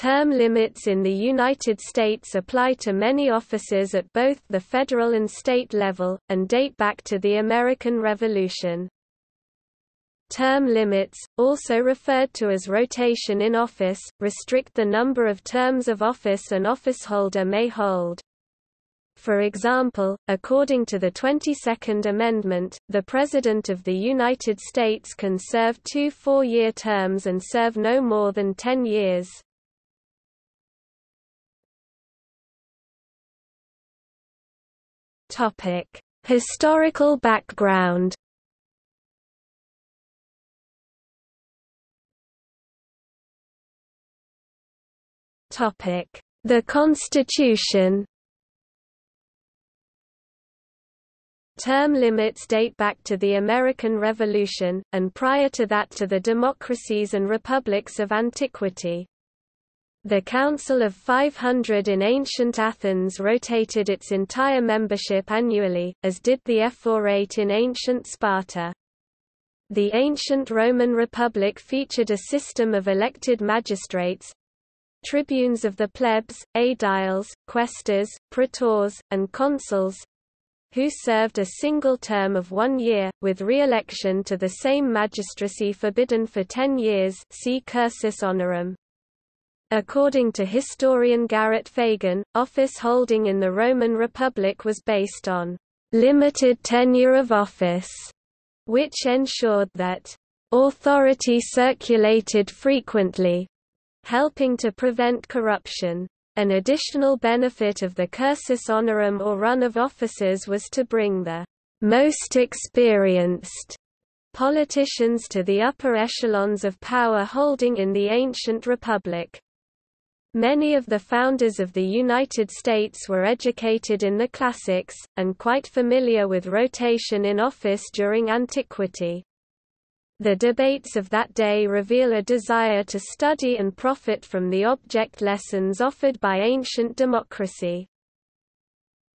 Term limits in the United States apply to many offices at both the federal and state level, and date back to the American Revolution. Term limits, also referred to as rotation in office, restrict the number of terms of office an officeholder may hold. For example, according to the 22nd Amendment, the President of the United States can serve two four-year terms and serve no more than ten years. Historical background. Topic: The Constitution. Term limits date back to the American Revolution, and prior to that to the democracies and republics of antiquity. The Council of 500 in ancient Athens rotated its entire membership annually, as did the Ephorate in ancient Sparta. The ancient Roman Republic featured a system of elected magistrates, tribunes of the plebs, aediles, quaestors, praetors, and consuls, who served a single term of one year, with re-election to the same magistracy forbidden for ten years see cursus honorum. According to historian Garrett Fagan, office holding in the Roman Republic was based on limited tenure of office, which ensured that authority circulated frequently, helping to prevent corruption. An additional benefit of the cursus honorum or run of officers was to bring the most experienced politicians to the upper echelons of power holding in the ancient republic. Many of the founders of the United States were educated in the classics, and quite familiar with rotation in office during antiquity. The debates of that day reveal a desire to study and profit from the object lessons offered by ancient democracy.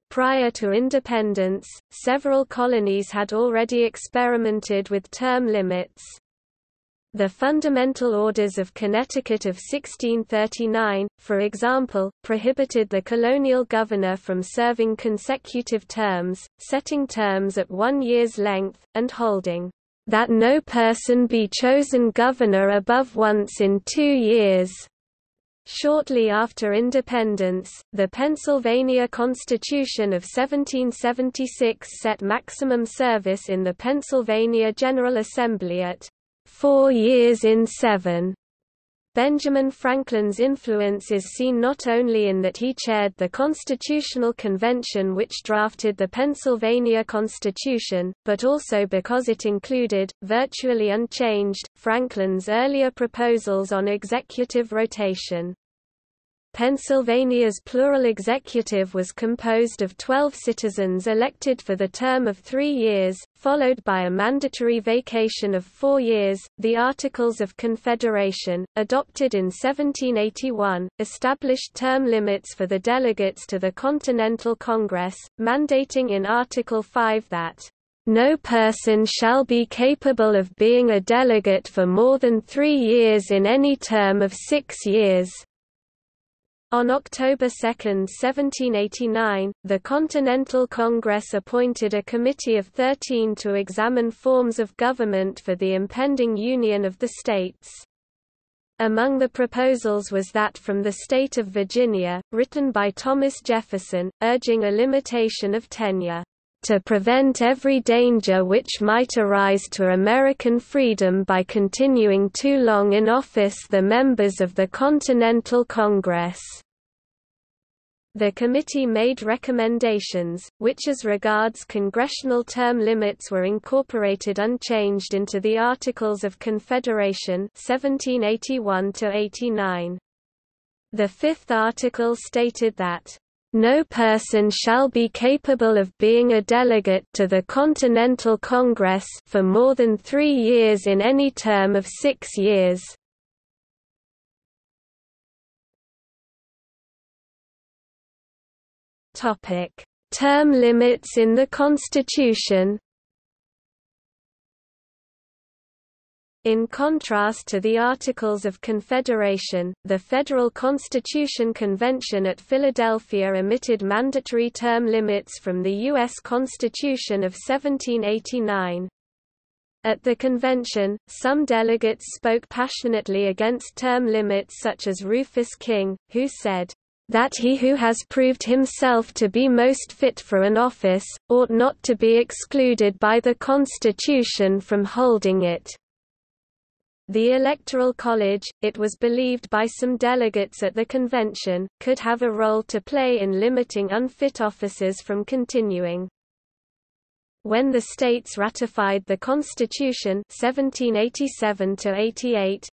Prior to independence, several colonies had already experimented with term limits. The Fundamental Orders of Connecticut of 1639, for example, prohibited the colonial governor from serving consecutive terms, setting terms at one year's length, and holding that no person be chosen governor above once in two years. Shortly after independence, the Pennsylvania Constitution of 1776 set maximum service in the Pennsylvania General Assembly at four years in seven. Benjamin Franklin's influence is seen not only in that he chaired the Constitutional Convention which drafted the Pennsylvania Constitution, but also because it included, virtually unchanged, Franklin's earlier proposals on executive rotation. Pennsylvania's plural executive was composed of 12 citizens elected for the term of three years, followed by a mandatory vacation of four years. The Articles of Confederation, adopted in 1781, established term limits for the delegates to the Continental Congress, mandating in Article 5 that no person shall be capable of being a delegate for more than three years in any term of six years, on October 2, 1789, the Continental Congress appointed a committee of 13 to examine forms of government for the impending union of the states. Among the proposals was that from the state of Virginia, written by Thomas Jefferson, urging a limitation of tenure to prevent every danger which might arise to American freedom by continuing too long in office the members of the Continental Congress. The committee made recommendations, which as regards congressional term limits were incorporated unchanged into the Articles of Confederation 1781 -89. The fifth article stated that no person shall be capable of being a delegate to the Continental Congress for more than three years in any term of six years. Term limits in the Constitution In contrast to the Articles of Confederation, the Federal Constitution Convention at Philadelphia omitted mandatory term limits from the U.S. Constitution of 1789. At the convention, some delegates spoke passionately against term limits such as Rufus King, who said, that he who has proved himself to be most fit for an office, ought not to be excluded by the Constitution from holding it. The Electoral College, it was believed by some delegates at the convention, could have a role to play in limiting unfit officers from continuing. When the states ratified the Constitution 1787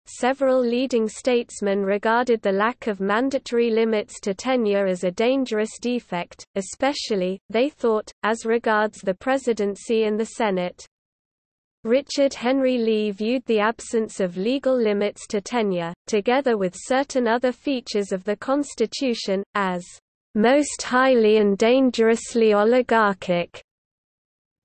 several leading statesmen regarded the lack of mandatory limits to tenure as a dangerous defect, especially, they thought, as regards the presidency and the Senate. Richard Henry Lee viewed the absence of legal limits to tenure, together with certain other features of the Constitution, as most highly and dangerously oligarchic.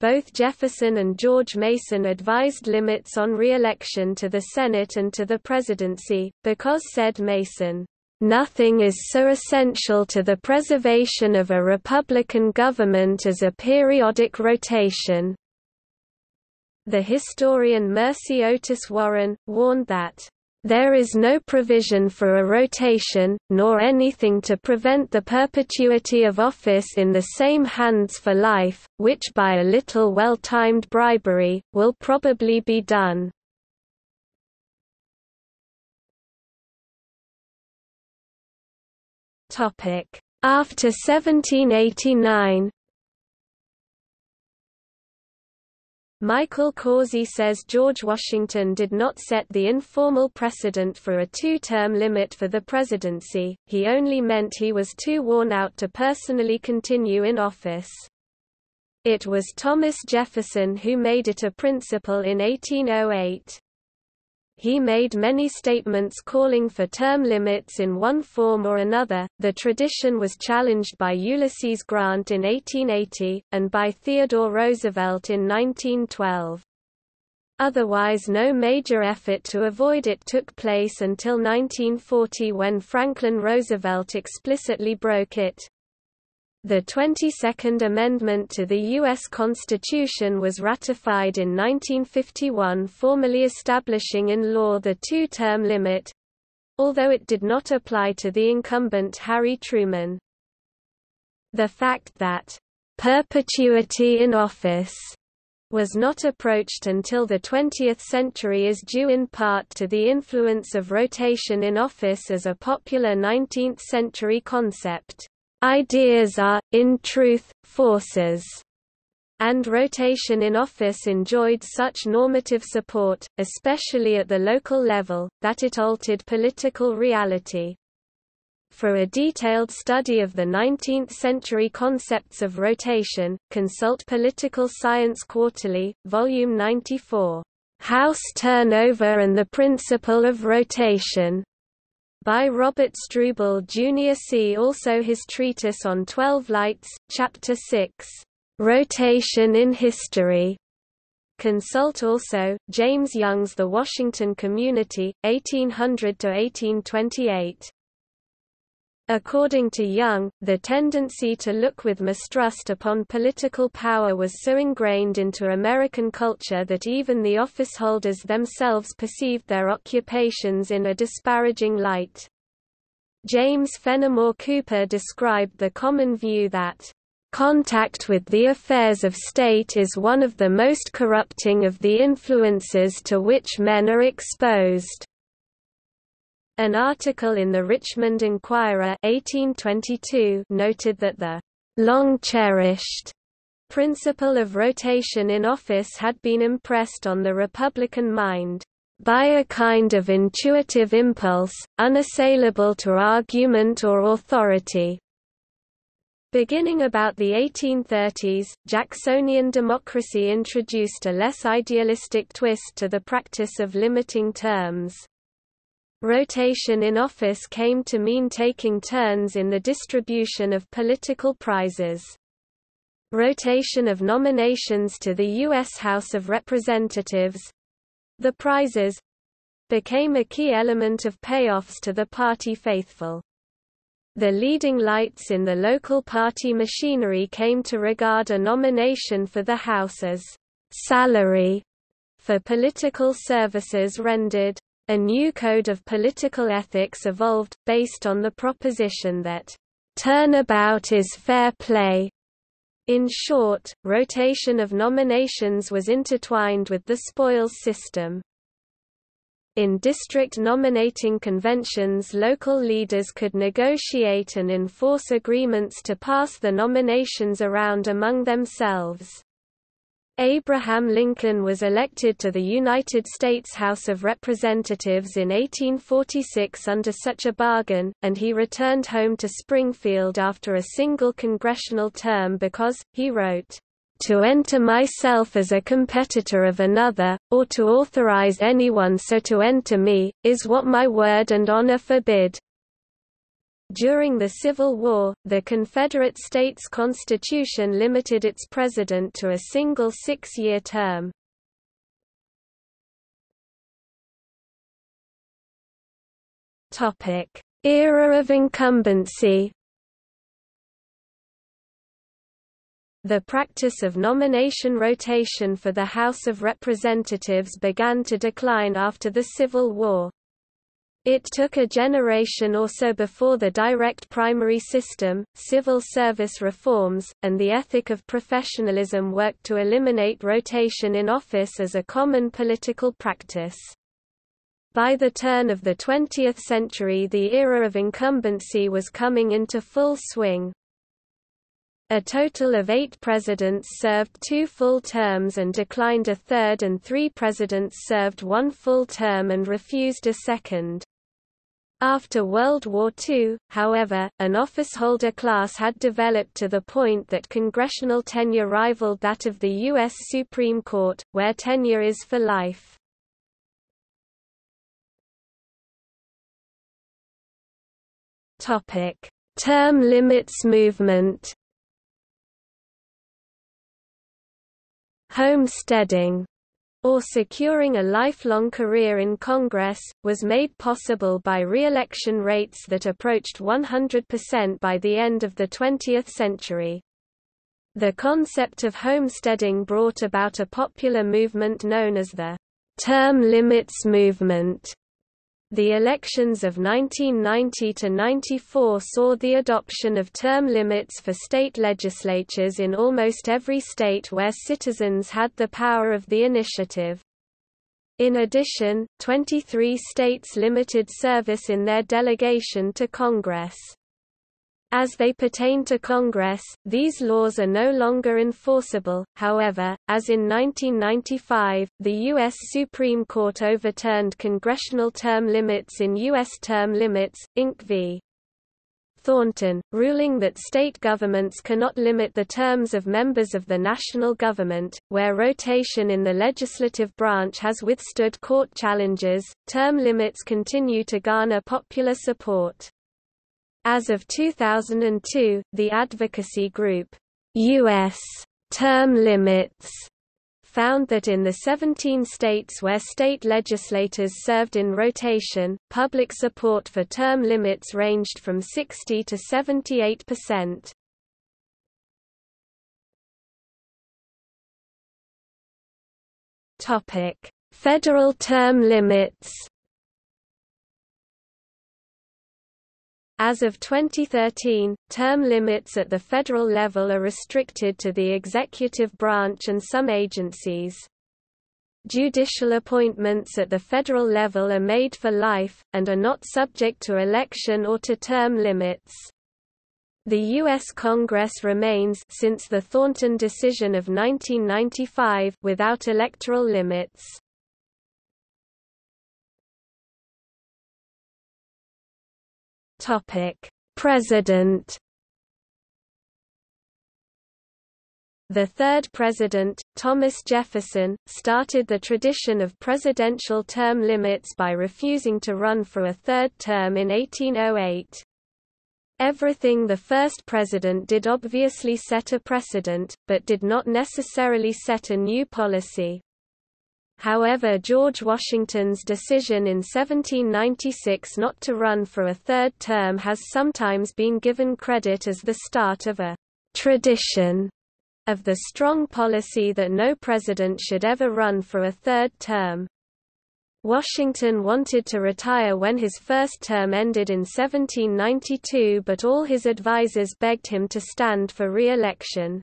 Both Jefferson and George Mason advised limits on re-election to the Senate and to the presidency, because said Mason, Nothing is so essential to the preservation of a republican government as a periodic rotation. The historian Mercy Otis Warren, warned that, "...there is no provision for a rotation, nor anything to prevent the perpetuity of office in the same hands for life, which by a little well-timed bribery, will probably be done." After 1789, Michael Korzi says George Washington did not set the informal precedent for a two-term limit for the presidency, he only meant he was too worn out to personally continue in office. It was Thomas Jefferson who made it a principle in 1808. He made many statements calling for term limits in one form or another. The tradition was challenged by Ulysses Grant in 1880, and by Theodore Roosevelt in 1912. Otherwise no major effort to avoid it took place until 1940 when Franklin Roosevelt explicitly broke it. The 22nd Amendment to the U.S. Constitution was ratified in 1951 formally establishing in law the two-term limit—although it did not apply to the incumbent Harry Truman. The fact that perpetuity in office was not approached until the 20th century is due in part to the influence of rotation in office as a popular 19th-century concept. Ideas are, in truth, forces. And rotation in office enjoyed such normative support, especially at the local level, that it altered political reality. For a detailed study of the 19th-century concepts of rotation, consult Political Science Quarterly, Volume 94, "'House Turnover and the Principle of Rotation' by Robert Struble Jr. See also his treatise on Twelve Lights, Chapter 6, "'Rotation in History' Consult also, James Young's The Washington Community, 1800–1828. According to Young, the tendency to look with mistrust upon political power was so ingrained into American culture that even the officeholders themselves perceived their occupations in a disparaging light. James Fenimore Cooper described the common view that Contact with the affairs of state is one of the most corrupting of the influences to which men are exposed. An article in the Richmond Enquirer 1822 noted that the long-cherished principle of rotation in office had been impressed on the Republican mind by a kind of intuitive impulse, unassailable to argument or authority. Beginning about the 1830s, Jacksonian democracy introduced a less idealistic twist to the practice of limiting terms. Rotation in office came to mean taking turns in the distribution of political prizes. Rotation of nominations to the U.S. House of Representatives the prizes, became a key element of payoffs to the party faithful. The leading lights in the local party machinery came to regard a nomination for the House as salary for political services rendered. A new code of political ethics evolved, based on the proposition that turnabout is fair play. In short, rotation of nominations was intertwined with the spoils system. In district nominating conventions local leaders could negotiate and enforce agreements to pass the nominations around among themselves. Abraham Lincoln was elected to the United States House of Representatives in 1846 under such a bargain, and he returned home to Springfield after a single congressional term because, he wrote, to enter myself as a competitor of another, or to authorize anyone so to enter me, is what my word and honor forbid. During the Civil War, the Confederate States Constitution limited its president to a single six-year term. Era of incumbency The practice of nomination rotation for the House of Representatives began to decline after the Civil War. It took a generation or so before the direct primary system, civil service reforms, and the ethic of professionalism worked to eliminate rotation in office as a common political practice. By the turn of the 20th century the era of incumbency was coming into full swing. A total of eight presidents served two full terms and declined a third and three presidents served one full term and refused a second. After World War II, however, an officeholder class had developed to the point that congressional tenure rivaled that of the U.S. Supreme Court, where tenure is for life. Term limits movement Homesteading or securing a lifelong career in Congress, was made possible by re-election rates that approached 100% by the end of the 20th century. The concept of homesteading brought about a popular movement known as the term limits movement, the elections of 1990 to 94 saw the adoption of term limits for state legislatures in almost every state where citizens had the power of the initiative. In addition, 23 states limited service in their delegation to Congress. As they pertain to Congress, these laws are no longer enforceable, however, as in 1995, the U.S. Supreme Court overturned congressional term limits in U.S. Term Limits, Inc. v. Thornton, ruling that state governments cannot limit the terms of members of the national government, where rotation in the legislative branch has withstood court challenges, term limits continue to garner popular support. As of 2002, the advocacy group, U.S. Term Limits, found that in the 17 states where state legislators served in rotation, public support for term limits ranged from 60 to 78 percent. Federal term limits As of 2013, term limits at the federal level are restricted to the executive branch and some agencies. Judicial appointments at the federal level are made for life, and are not subject to election or to term limits. The U.S. Congress remains since the Thornton decision of 1995 without electoral limits. Topic: President The third president, Thomas Jefferson, started the tradition of presidential term limits by refusing to run for a third term in 1808. Everything the first president did obviously set a precedent, but did not necessarily set a new policy. However George Washington's decision in 1796 not to run for a third term has sometimes been given credit as the start of a «tradition» of the strong policy that no president should ever run for a third term. Washington wanted to retire when his first term ended in 1792 but all his advisers begged him to stand for re-election.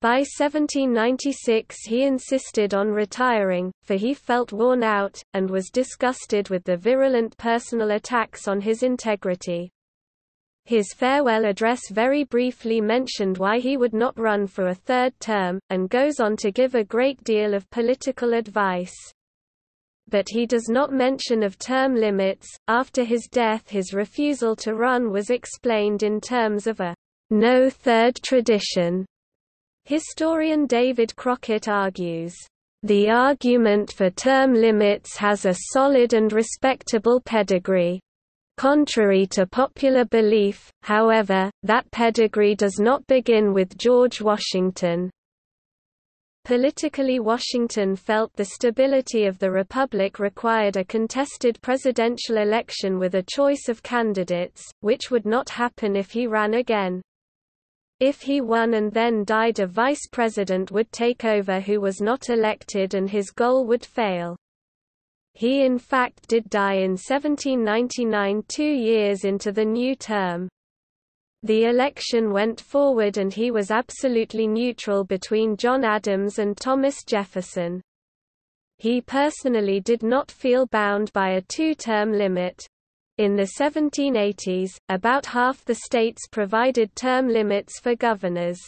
By 1796 he insisted on retiring, for he felt worn out, and was disgusted with the virulent personal attacks on his integrity. His farewell address very briefly mentioned why he would not run for a third term, and goes on to give a great deal of political advice. But he does not mention of term limits. After his death, his refusal to run was explained in terms of a no third tradition Historian David Crockett argues, "...the argument for term limits has a solid and respectable pedigree. Contrary to popular belief, however, that pedigree does not begin with George Washington. Politically Washington felt the stability of the Republic required a contested presidential election with a choice of candidates, which would not happen if he ran again. If he won and then died a vice president would take over who was not elected and his goal would fail. He in fact did die in 1799 two years into the new term. The election went forward and he was absolutely neutral between John Adams and Thomas Jefferson. He personally did not feel bound by a two-term limit, in the 1780s, about half the states provided term limits for governors.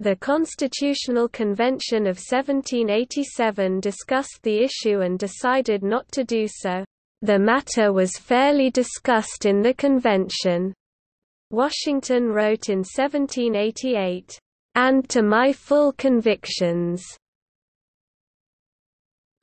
The Constitutional Convention of 1787 discussed the issue and decided not to do so. The matter was fairly discussed in the convention. Washington wrote in 1788, "...and to my full convictions."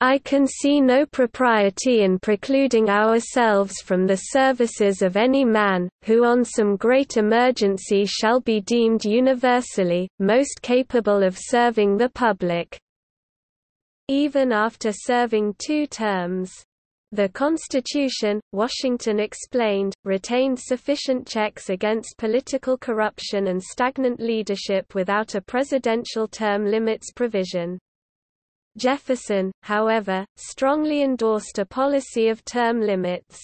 I can see no propriety in precluding ourselves from the services of any man, who on some great emergency shall be deemed universally, most capable of serving the public." Even after serving two terms. The Constitution, Washington explained, retained sufficient checks against political corruption and stagnant leadership without a presidential term limits provision. Jefferson, however, strongly endorsed a policy of term limits.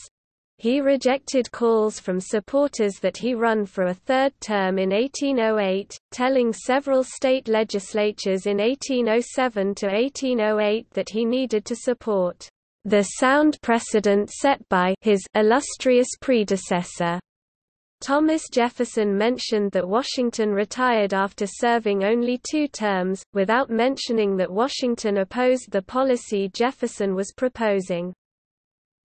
He rejected calls from supporters that he run for a third term in 1808, telling several state legislatures in 1807 to 1808 that he needed to support the sound precedent set by his illustrious predecessor. Thomas Jefferson mentioned that Washington retired after serving only two terms, without mentioning that Washington opposed the policy Jefferson was proposing.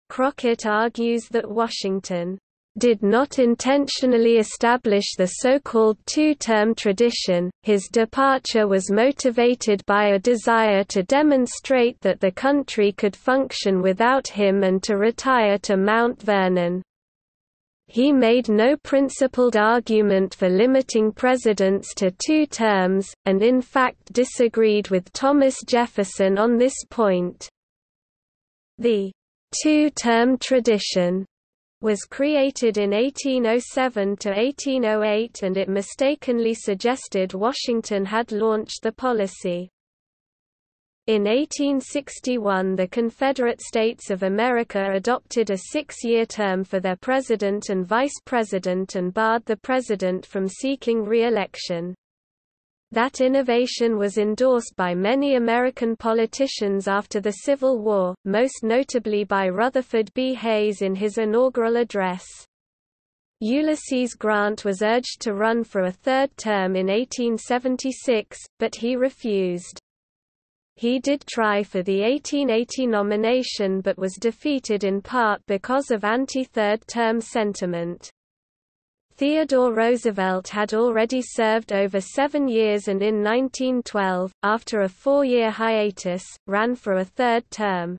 Crockett argues that Washington did not intentionally establish the so-called two-term tradition, his departure was motivated by a desire to demonstrate that the country could function without him and to retire to Mount Vernon. He made no principled argument for limiting presidents to two terms, and in fact disagreed with Thomas Jefferson on this point. The two-term tradition was created in 1807 to 1808 and it mistakenly suggested Washington had launched the policy. In 1861 the Confederate States of America adopted a six-year term for their president and vice president and barred the president from seeking re-election. That innovation was endorsed by many American politicians after the Civil War, most notably by Rutherford B. Hayes in his inaugural address. Ulysses Grant was urged to run for a third term in 1876, but he refused. He did try for the 1880 nomination but was defeated in part because of anti-third term sentiment. Theodore Roosevelt had already served over seven years and in 1912, after a four-year hiatus, ran for a third term.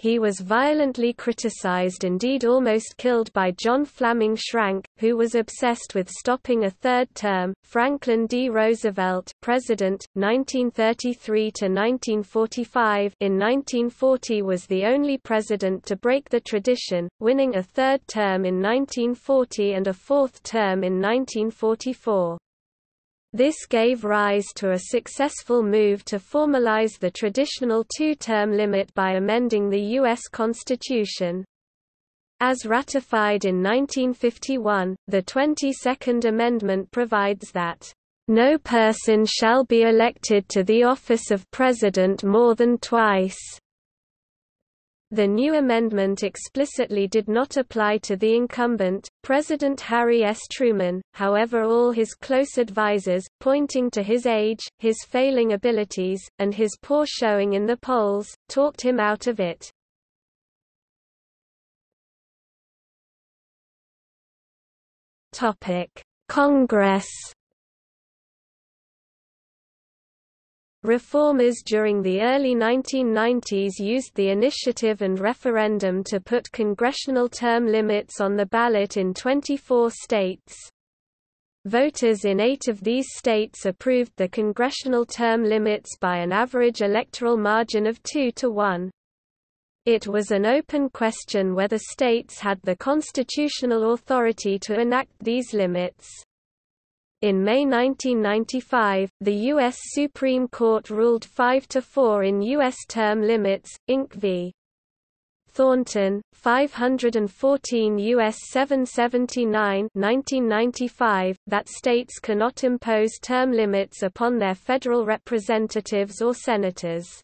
He was violently criticized indeed almost killed by John Flammang Schrank, who was obsessed with stopping a third term. Franklin D. Roosevelt, President, 1933–1945 in 1940 was the only president to break the tradition, winning a third term in 1940 and a fourth term in 1944. This gave rise to a successful move to formalize the traditional two-term limit by amending the U.S. Constitution. As ratified in 1951, the 22nd Amendment provides that, "...no person shall be elected to the office of President more than twice." The new amendment explicitly did not apply to the incumbent, President Harry S. Truman, however all his close advisers, pointing to his age, his failing abilities, and his poor showing in the polls, talked him out of it. Congress Reformers during the early 1990s used the initiative and referendum to put congressional term limits on the ballot in 24 states. Voters in eight of these states approved the congressional term limits by an average electoral margin of 2 to 1. It was an open question whether states had the constitutional authority to enact these limits. In May 1995, the U.S. Supreme Court ruled 5–4 in U.S. term limits, Inc. v. Thornton, 514 U.S. 779 1995, that states cannot impose term limits upon their federal representatives or senators.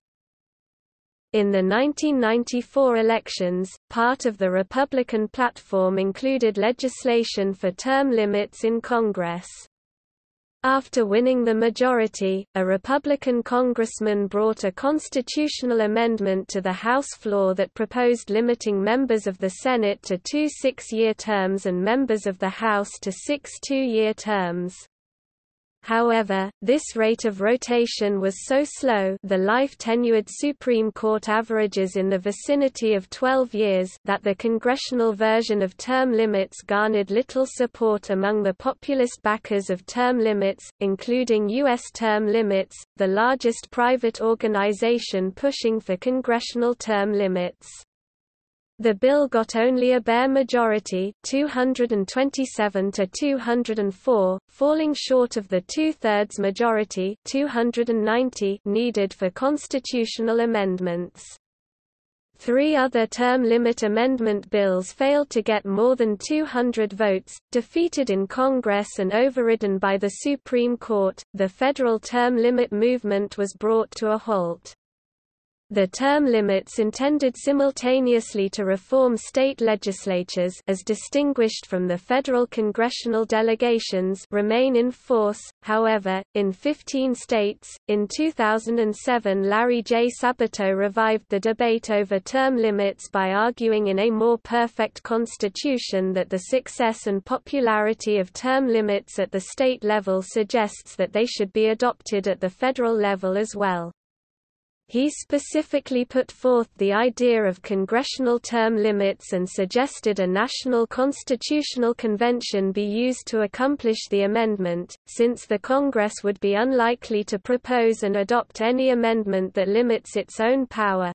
In the 1994 elections, part of the Republican platform included legislation for term limits in Congress. After winning the majority, a Republican congressman brought a constitutional amendment to the House floor that proposed limiting members of the Senate to two six-year terms and members of the House to six two-year terms. However, this rate of rotation was so slow the life-tenured Supreme Court averages in the vicinity of 12 years that the congressional version of term limits garnered little support among the populist backers of term limits, including U.S. Term Limits, the largest private organization pushing for congressional term limits. The bill got only a bare majority 227 to 204, falling short of the two-thirds majority 290 needed for constitutional amendments. Three other term limit amendment bills failed to get more than 200 votes, defeated in Congress and overridden by the Supreme Court. The federal term limit movement was brought to a halt. The term limits intended simultaneously to reform state legislatures as distinguished from the federal congressional delegations remain in force, however, in 15 states. In 2007 Larry J. Sabato revived the debate over term limits by arguing in A More Perfect Constitution that the success and popularity of term limits at the state level suggests that they should be adopted at the federal level as well. He specifically put forth the idea of congressional term limits and suggested a national constitutional convention be used to accomplish the amendment, since the Congress would be unlikely to propose and adopt any amendment that limits its own power.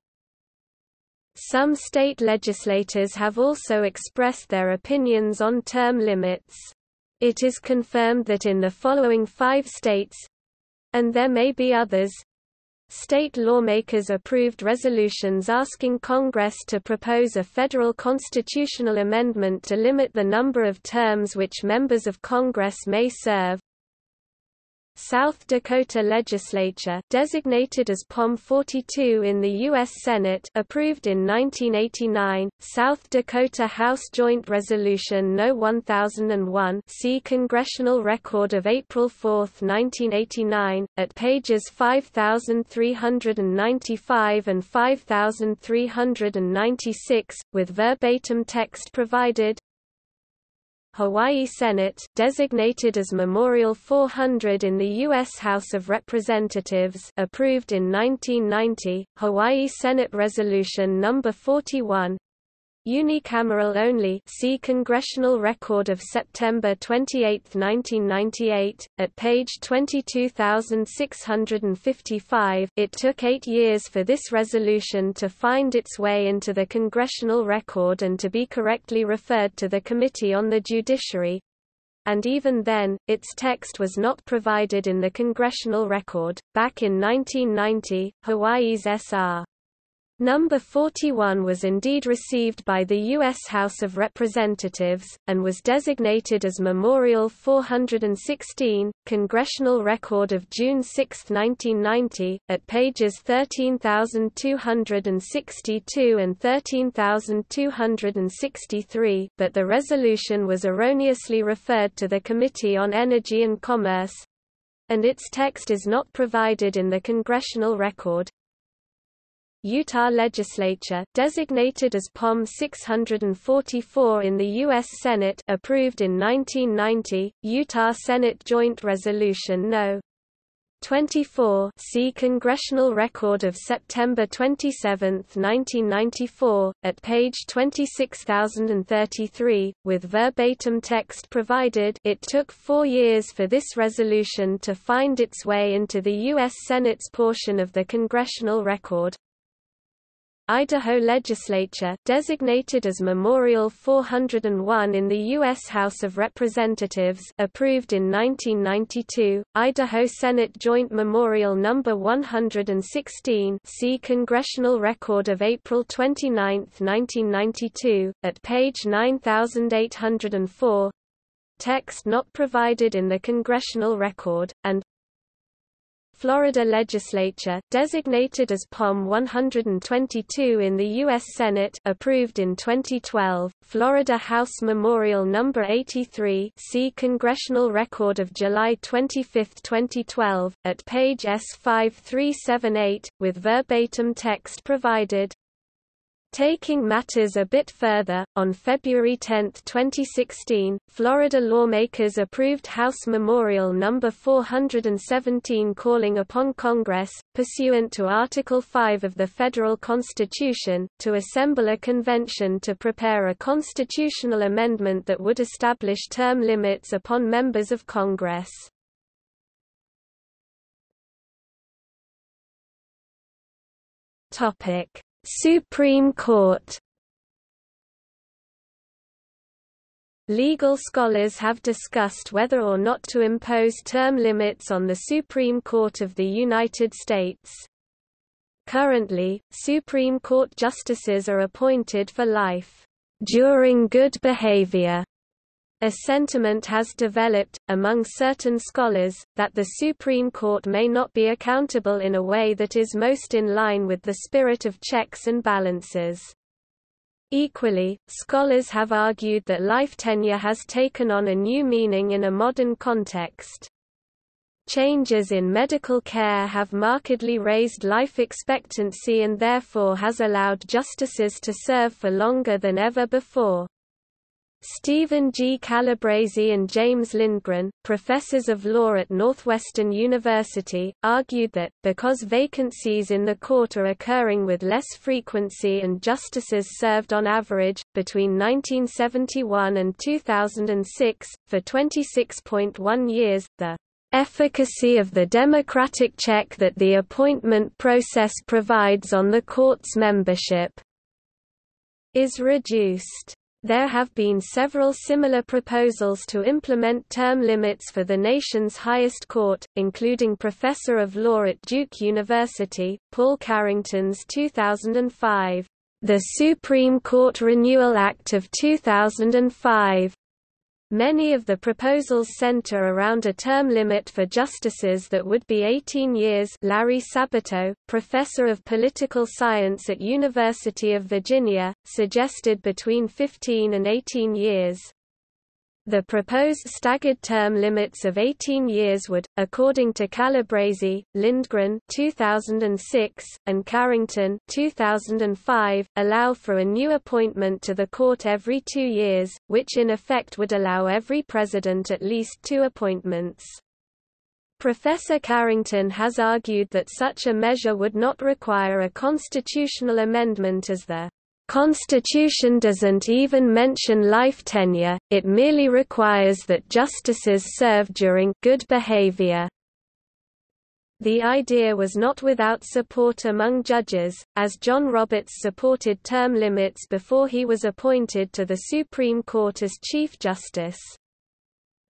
Some state legislators have also expressed their opinions on term limits. It is confirmed that in the following five states—and there may be others, State lawmakers approved resolutions asking Congress to propose a federal constitutional amendment to limit the number of terms which members of Congress may serve. South Dakota legislature designated as POM 42 in the U.S. Senate approved in 1989, South Dakota House Joint Resolution No. 1001 see Congressional Record of April 4, 1989, at pages 5395 and 5396, with verbatim text provided Hawaii Senate designated as Memorial 400 in the U.S. House of Representatives approved in 1990, Hawaii Senate Resolution No. 41, Unicameral only see Congressional Record of September 28, 1998, at page 22655 It took eight years for this resolution to find its way into the Congressional Record and to be correctly referred to the Committee on the Judiciary, and even then, its text was not provided in the Congressional Record. Back in 1990, Hawaii's S.R. Number 41 was indeed received by the U.S. House of Representatives, and was designated as Memorial 416, Congressional Record of June 6, 1990, at pages 13262 and 13263 but the resolution was erroneously referred to the Committee on Energy and Commerce, and its text is not provided in the Congressional Record. Utah legislature designated as POM 644 in the U.S. Senate approved in 1990, Utah Senate Joint Resolution No. 24 see Congressional Record of September 27, 1994, at page 26033, with verbatim text provided it took four years for this resolution to find its way into the U.S. Senate's portion of the Congressional Record. Idaho legislature designated as Memorial 401 in the U.S. House of Representatives approved in 1992, Idaho Senate Joint Memorial No. 116 see Congressional Record of April 29, 1992, at page 9804 text not provided in the Congressional Record, and Florida legislature designated as POM 122 in the U.S. Senate approved in 2012, Florida House Memorial No. 83 see Congressional Record of July 25, 2012, at page S5378, with verbatim text provided. Taking matters a bit further, on February 10, 2016, Florida lawmakers approved House Memorial No. 417 calling upon Congress, pursuant to Article 5 of the federal Constitution, to assemble a convention to prepare a constitutional amendment that would establish term limits upon members of Congress. Topic Supreme Court Legal scholars have discussed whether or not to impose term limits on the Supreme Court of the United States. Currently, Supreme Court justices are appointed for life, during good behavior, a sentiment has developed, among certain scholars, that the Supreme Court may not be accountable in a way that is most in line with the spirit of checks and balances. Equally, scholars have argued that life tenure has taken on a new meaning in a modern context. Changes in medical care have markedly raised life expectancy and therefore has allowed justices to serve for longer than ever before. Steven G. Calabresi and James Lindgren, professors of law at Northwestern University, argued that, because vacancies in the court are occurring with less frequency and justices served on average, between 1971 and 2006, for 26.1 years, the efficacy of the democratic check that the appointment process provides on the court's membership is reduced. There have been several similar proposals to implement term limits for the nation's highest court, including Professor of Law at Duke University, Paul Carrington's 2005, The Supreme Court Renewal Act of 2005, Many of the proposals center around a term limit for justices that would be 18 years Larry Sabato, professor of political science at University of Virginia, suggested between 15 and 18 years. The proposed staggered term limits of 18 years would, according to Calabresi, Lindgren 2006, and Carrington 2005, allow for a new appointment to the court every two years, which in effect would allow every president at least two appointments. Professor Carrington has argued that such a measure would not require a constitutional amendment as the Constitution doesn't even mention life tenure, it merely requires that justices serve during good behavior. The idea was not without support among judges, as John Roberts supported term limits before he was appointed to the Supreme Court as Chief Justice.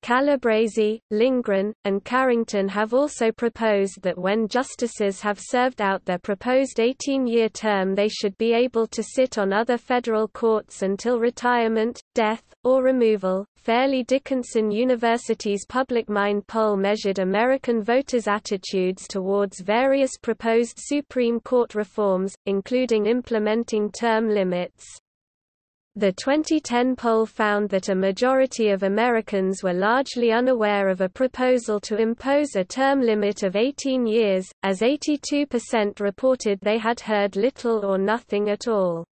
Calabresi, Lindgren, and Carrington have also proposed that when justices have served out their proposed 18-year term they should be able to sit on other federal courts until retirement, death, or removal. Fairleigh Dickinson University's Public Mind poll measured American voters' attitudes towards various proposed Supreme Court reforms, including implementing term limits. The 2010 poll found that a majority of Americans were largely unaware of a proposal to impose a term limit of 18 years, as 82% reported they had heard little or nothing at all.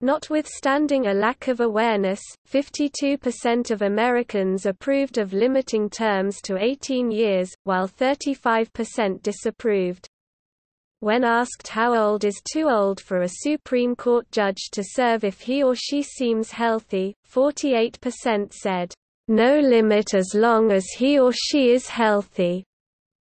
Notwithstanding a lack of awareness, 52% of Americans approved of limiting terms to 18 years, while 35% disapproved. When asked how old is too old for a Supreme Court judge to serve if he or she seems healthy, 48% said, "...no limit as long as he or she is healthy."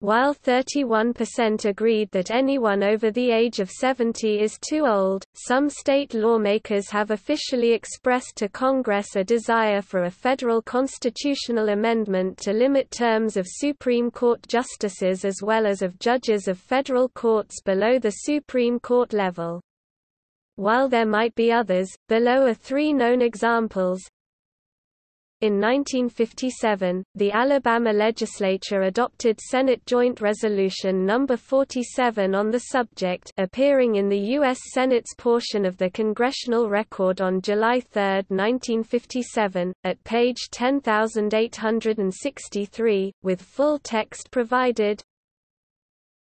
While 31% agreed that anyone over the age of 70 is too old, some state lawmakers have officially expressed to Congress a desire for a federal constitutional amendment to limit terms of Supreme Court justices as well as of judges of federal courts below the Supreme Court level. While there might be others, below are three known examples, in 1957, the Alabama legislature adopted Senate Joint Resolution No. 47 on the subject appearing in the U.S. Senate's portion of the Congressional Record on July 3, 1957, at page 10863, with full text provided,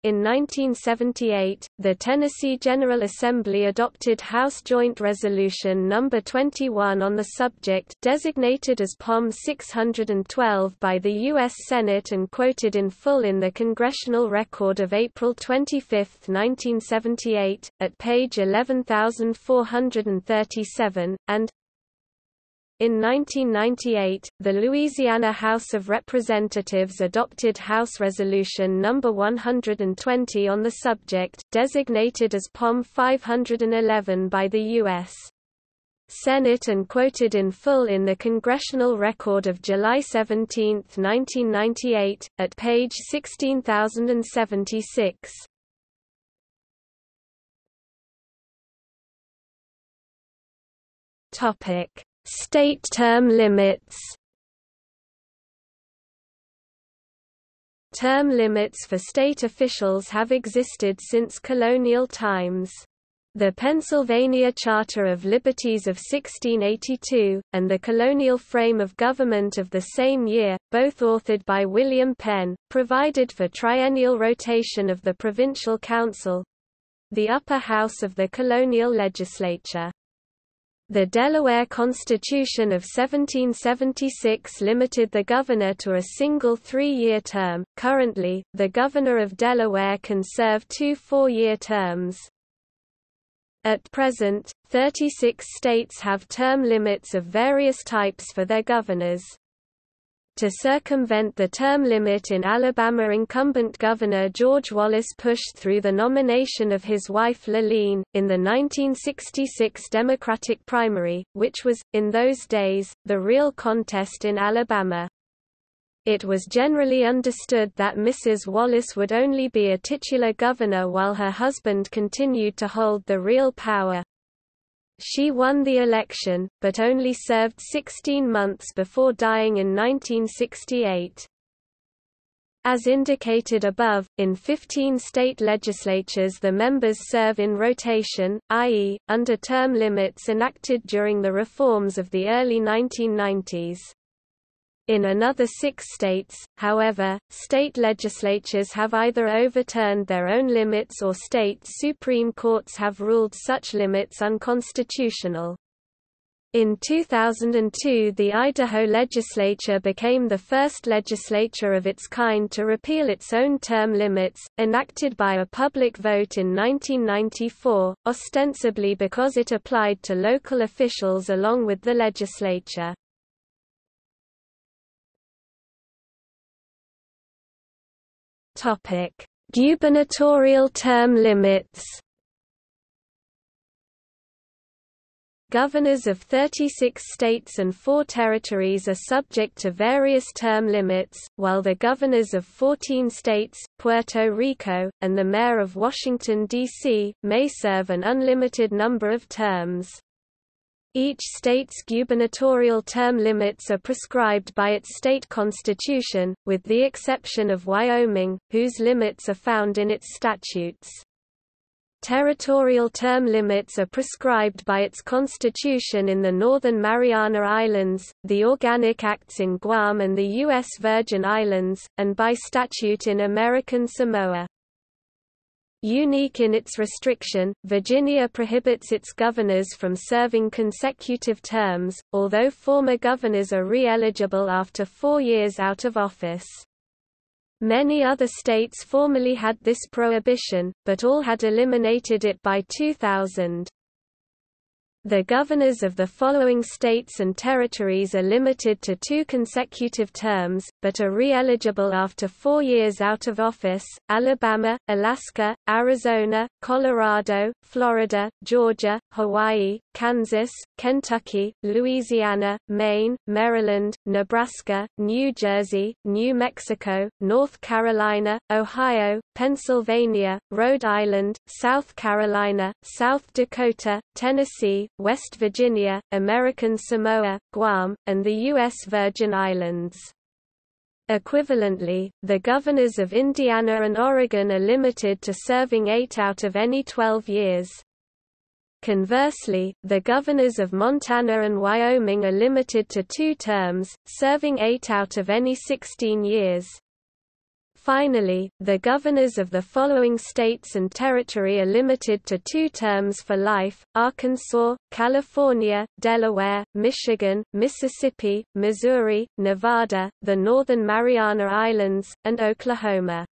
in 1978, the Tennessee General Assembly adopted House Joint Resolution No. 21 on the subject designated as POM 612 by the U.S. Senate and quoted in full in the Congressional Record of April 25, 1978, at page 11437, and in 1998, the Louisiana House of Representatives adopted House Resolution No. 120 on the subject, designated as POM 511 by the U.S. Senate and quoted in full in the Congressional Record of July 17, 1998, at page 16076. Topic State term limits Term limits for state officials have existed since colonial times. The Pennsylvania Charter of Liberties of 1682, and the Colonial Frame of Government of the same year, both authored by William Penn, provided for triennial rotation of the provincial council—the upper house of the colonial legislature. The Delaware Constitution of 1776 limited the governor to a single three-year term. Currently, the governor of Delaware can serve two four-year terms. At present, 36 states have term limits of various types for their governors. To circumvent the term limit in Alabama incumbent Governor George Wallace pushed through the nomination of his wife Lurleen, in the 1966 Democratic primary, which was, in those days, the real contest in Alabama. It was generally understood that Mrs. Wallace would only be a titular governor while her husband continued to hold the real power. She won the election, but only served 16 months before dying in 1968. As indicated above, in 15 state legislatures the members serve in rotation, i.e., under term limits enacted during the reforms of the early 1990s. In another six states, however, state legislatures have either overturned their own limits or state supreme courts have ruled such limits unconstitutional. In 2002 the Idaho legislature became the first legislature of its kind to repeal its own term limits, enacted by a public vote in 1994, ostensibly because it applied to local officials along with the legislature. Gubernatorial term limits Governors of 36 states and four territories are subject to various term limits, while the governors of 14 states, Puerto Rico, and the mayor of Washington, D.C., may serve an unlimited number of terms. Each state's gubernatorial term limits are prescribed by its state constitution, with the exception of Wyoming, whose limits are found in its statutes. Territorial term limits are prescribed by its constitution in the Northern Mariana Islands, the Organic Acts in Guam and the U.S. Virgin Islands, and by statute in American Samoa. Unique in its restriction, Virginia prohibits its governors from serving consecutive terms, although former governors are re-eligible after four years out of office. Many other states formerly had this prohibition, but all had eliminated it by 2000. The governors of the following states and territories are limited to two consecutive terms, but are re-eligible after four years out of office, Alabama, Alaska, Arizona, Colorado, Florida, Georgia, Hawaii, Kansas, Kentucky, Louisiana, Maine, Maryland, Nebraska, New Jersey, New Mexico, North Carolina, Ohio, Pennsylvania, Rhode Island, South Carolina, South Dakota, Tennessee, West Virginia, American Samoa, Guam, and the U.S. Virgin Islands. Equivalently, the governors of Indiana and Oregon are limited to serving eight out of any 12 years. Conversely, the governors of Montana and Wyoming are limited to two terms, serving eight out of any 16 years. Finally, the governors of the following states and territory are limited to two terms for life, Arkansas, California, Delaware, Michigan, Mississippi, Missouri, Nevada, the Northern Mariana Islands, and Oklahoma.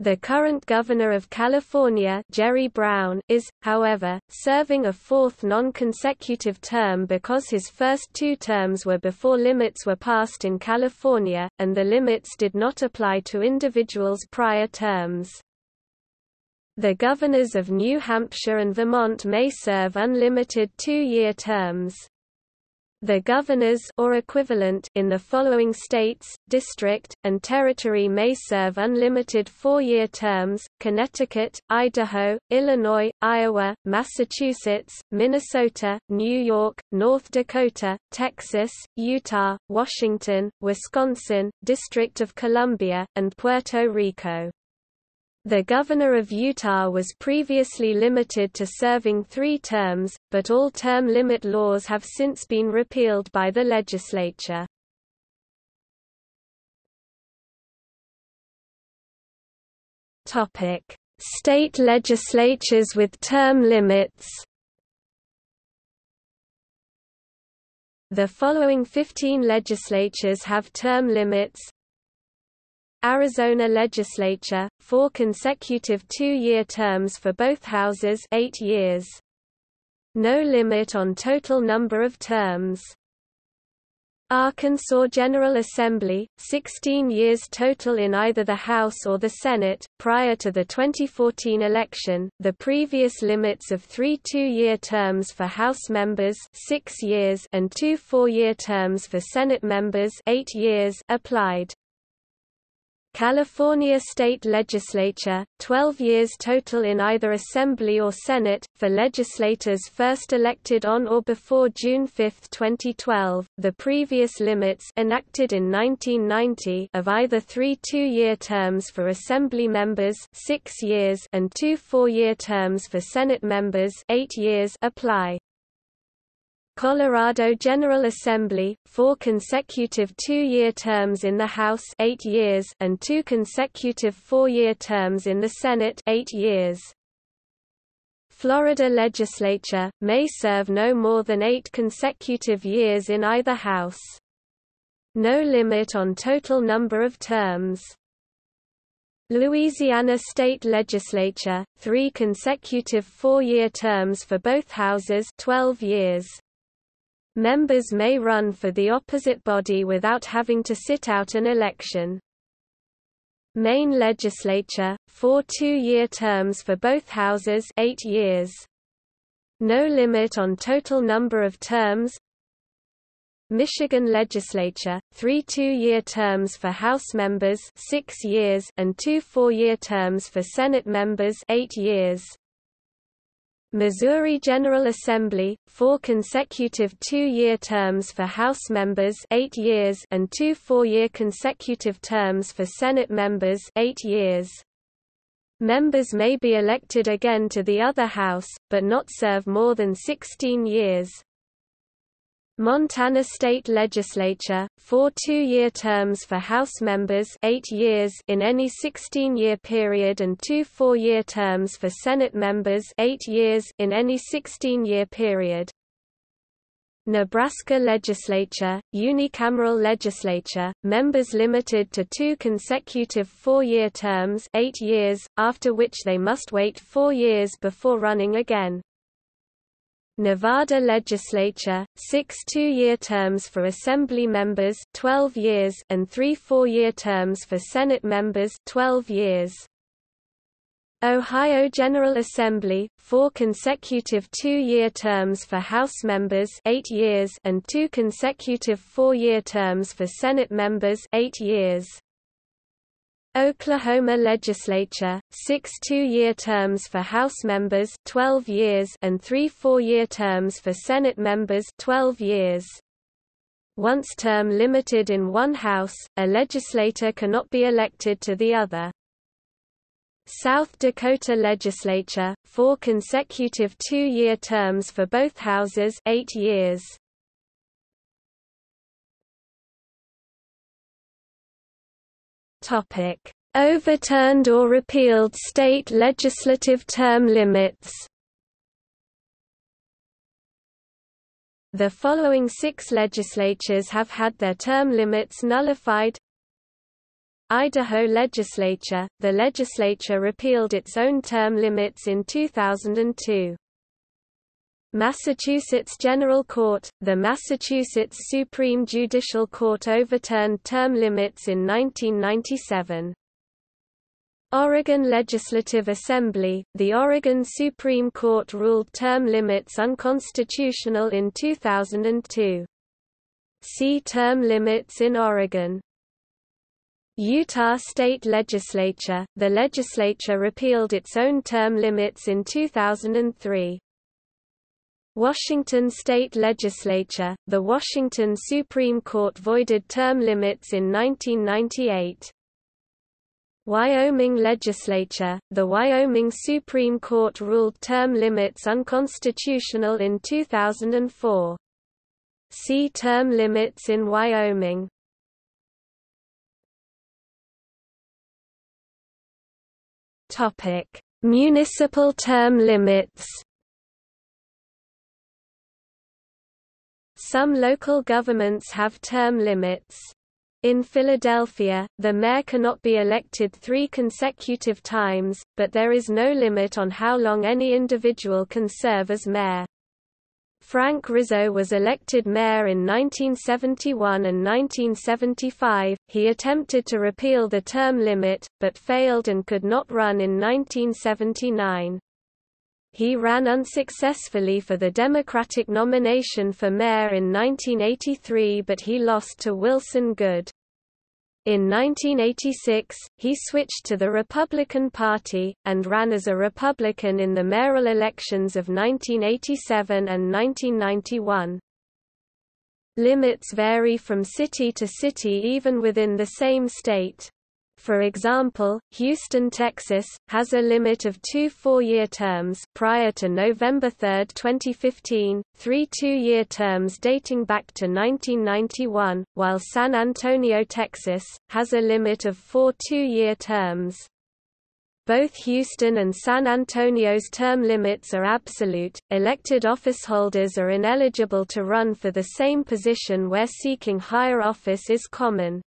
The current governor of California Jerry Brown is, however, serving a fourth non-consecutive term because his first two terms were before limits were passed in California, and the limits did not apply to individuals' prior terms. The governors of New Hampshire and Vermont may serve unlimited two-year terms. The governors or equivalent in the following states, district, and territory may serve unlimited four-year terms, Connecticut, Idaho, Illinois, Iowa, Massachusetts, Minnesota, New York, North Dakota, Texas, Utah, Washington, Wisconsin, District of Columbia, and Puerto Rico. The governor of Utah was previously limited to serving three terms, but all term limit laws have since been repealed by the legislature. State legislatures with term limits The following 15 legislatures have term limits Arizona legislature, four consecutive two-year terms for both houses eight years. No limit on total number of terms. Arkansas General Assembly, 16 years total in either the House or the Senate. Prior to the 2014 election, the previous limits of three two-year terms for House members six years and two four-year terms for Senate members eight years applied. California state legislature, 12 years total in either Assembly or Senate, for legislators first elected on or before June 5, 2012. The previous limits enacted in 1990 of either three two-year terms for Assembly members six years and two four-year terms for Senate members eight years apply. Colorado General Assembly, four consecutive two-year terms in the House eight years and two consecutive four-year terms in the Senate eight years. Florida legislature, may serve no more than eight consecutive years in either house. No limit on total number of terms. Louisiana state legislature, three consecutive four-year terms for both houses 12 years. Members may run for the opposite body without having to sit out an election. Maine legislature, four two-year terms for both houses eight years. No limit on total number of terms, Michigan legislature, three two-year terms for House members six years and two four-year terms for Senate members eight years. Missouri General Assembly, four consecutive two-year terms for House members eight years and two four-year consecutive terms for Senate members eight years. Members may be elected again to the other House, but not serve more than 16 years. Montana State Legislature, four two-year terms for House members eight years in any 16-year period and two four-year terms for Senate members eight years in any 16-year period. Nebraska Legislature, unicameral legislature, members limited to two consecutive four-year terms eight years, after which they must wait four years before running again. Nevada legislature, six two-year terms for Assembly members 12 years and three four-year terms for Senate members 12 years. Ohio General Assembly, four consecutive two-year terms for House members eight years and two consecutive four-year terms for Senate members eight years. Oklahoma legislature, six two-year terms for House members 12 years and three four-year terms for Senate members 12 years. Once term limited in one House, a legislator cannot be elected to the other. South Dakota legislature, four consecutive two-year terms for both houses eight years. Topic: Overturned or repealed state legislative term limits. The following six legislatures have had their term limits nullified Idaho legislature, the legislature repealed its own term limits in 2002. Massachusetts General Court, the Massachusetts Supreme Judicial Court overturned term limits in 1997. Oregon Legislative Assembly, the Oregon Supreme Court ruled term limits unconstitutional in 2002. See term limits in Oregon. Utah State Legislature, the legislature repealed its own term limits in 2003. Washington State Legislature, the Washington Supreme Court voided term limits in 1998. Wyoming Legislature, the Wyoming Supreme Court ruled term limits unconstitutional in 2004. See term limits in Wyoming. Topic: Municipal term limits. Some local governments have term limits. In Philadelphia, the mayor cannot be elected three consecutive times, but there is no limit on how long any individual can serve as mayor. Frank Rizzo was elected mayor in 1971 and 1975. He attempted to repeal the term limit, but failed and could not run in 1979. He ran unsuccessfully for the Democratic nomination for mayor in 1983 but he lost to Wilson Goode. In 1986, he switched to the Republican Party, and ran as a Republican in the mayoral elections of 1987 and 1991. Limits vary from city to city even within the same state. For example, Houston, Texas, has a limit of two four-year terms prior to November 3, 2015, three two-year terms dating back to 1991, while San Antonio, Texas, has a limit of four two-year terms. Both Houston and San Antonio's term limits are absolute. Elected officeholders are ineligible to run for the same position where seeking higher office is common.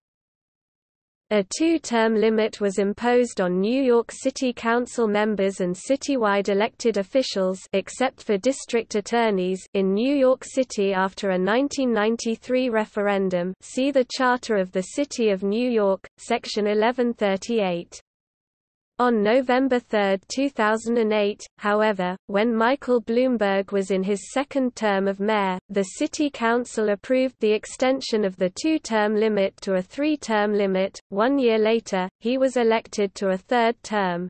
A two-term limit was imposed on New York City Council members and citywide elected officials except for district attorneys in New York City after a 1993 referendum see the Charter of the City of New York, Section 1138. On November 3, 2008, however, when Michael Bloomberg was in his second term of mayor, the city council approved the extension of the two-term limit to a three-term limit. One year later, he was elected to a third term.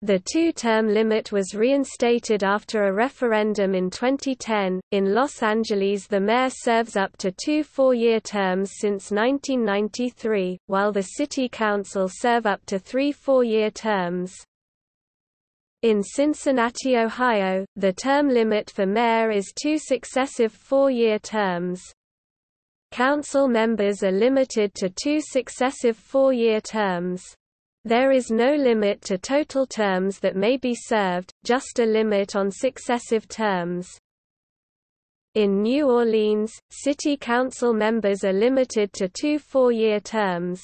The two-term limit was reinstated after a referendum in 2010. In Los Angeles, the mayor serves up to two four-year terms since 1993, while the city council serve up to three four-year terms. In Cincinnati, Ohio, the term limit for mayor is two successive four-year terms. Council members are limited to two successive four-year terms. There is no limit to total terms that may be served, just a limit on successive terms. In New Orleans, city council members are limited to two four-year terms.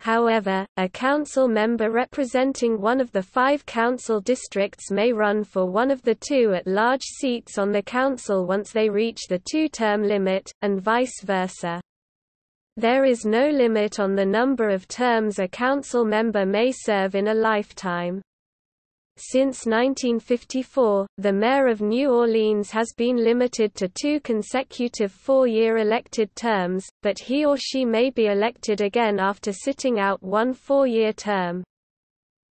However, a council member representing one of the five council districts may run for one of the two at-large seats on the council once they reach the two-term limit, and vice versa. There is no limit on the number of terms a council member may serve in a lifetime. Since 1954, the mayor of New Orleans has been limited to two consecutive four-year elected terms, but he or she may be elected again after sitting out one four-year term.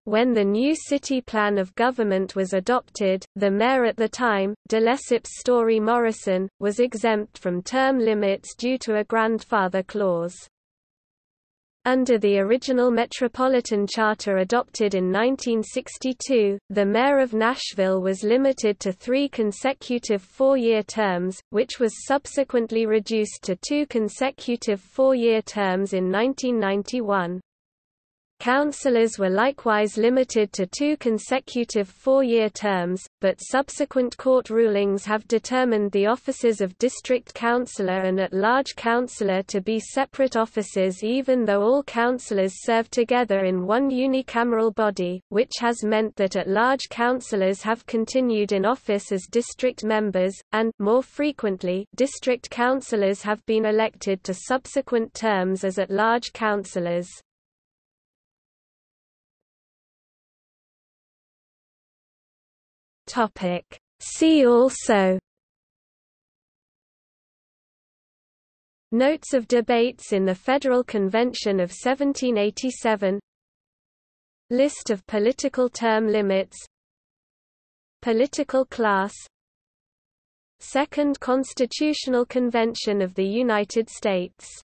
When the new city plan of government was adopted, the mayor at the time, de Lesseps Story Morrison, was exempt from term limits due to a grandfather clause. Under the original Metropolitan Charter adopted in 1962, the mayor of Nashville was limited to three consecutive four-year terms, which was subsequently reduced to two consecutive four-year terms in 1991. Councillors were likewise limited to two consecutive four-year terms, but subsequent court rulings have determined the offices of district councillor and at-large councillor to be separate offices even though all councillors serve together in one unicameral body, which has meant that at-large councillors have continued in office as district members, and more frequently, district councillors have been elected to subsequent terms as at-large councillors. Topic. See also. Notes of debates in the Federal Convention of 1787 List of political term limits. Political class. Second Constitutional Convention of the United States